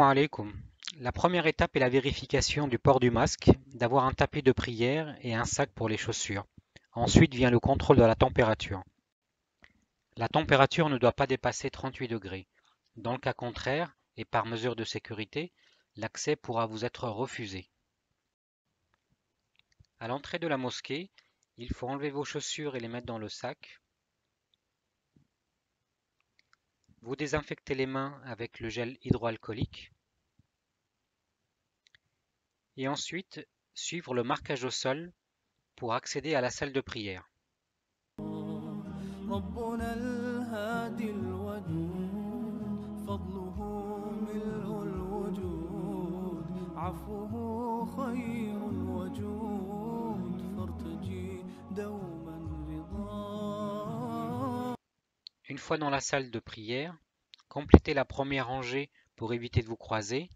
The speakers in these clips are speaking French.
Alaikum. La première étape est la vérification du port du masque, d'avoir un tapis de prière et un sac pour les chaussures. Ensuite vient le contrôle de la température. La température ne doit pas dépasser 38 degrés. Dans le cas contraire, et par mesure de sécurité, l'accès pourra vous être refusé. À l'entrée de la mosquée, il faut enlever vos chaussures et les mettre dans le sac. Vous désinfectez les mains avec le gel hydroalcoolique. Et ensuite, suivre le marquage au sol pour accéder à la salle de prière. عفوه خير الوجود فارتجي دوما رضاه Une fois dans la salle de prière, complétez la première rangée pour éviter de vous croiser.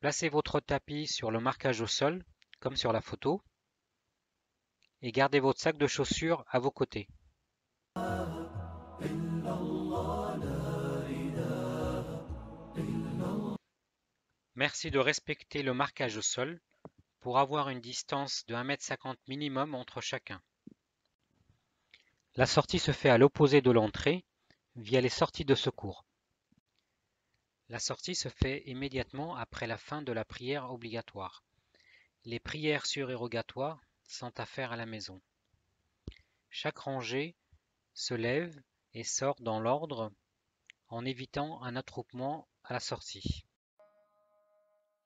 Placez votre tapis sur le marquage au sol, comme sur la photo, et gardez votre sac de chaussures à vos côtés. Merci de respecter le marquage au sol pour avoir une distance de 1m50 minimum entre chacun. La sortie se fait à l'opposé de l'entrée, via les sorties de secours. La sortie se fait immédiatement après la fin de la prière obligatoire. Les prières surérogatoires sont à faire à la maison. Chaque rangée se lève et sort dans l'ordre en évitant un attroupement à la sortie.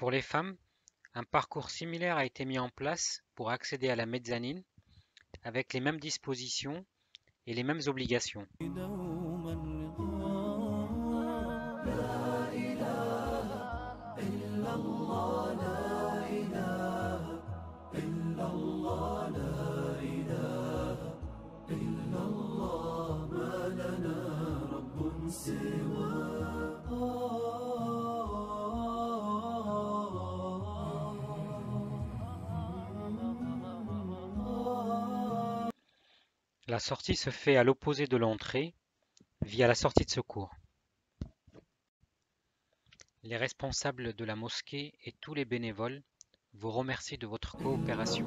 Pour les femmes, un parcours similaire a été mis en place pour accéder à la mezzanine avec les mêmes dispositions et les mêmes obligations. La sortie se fait à l'opposé de l'entrée, via la sortie de secours. Les responsables de la mosquée et tous les bénévoles vous remercient de votre coopération.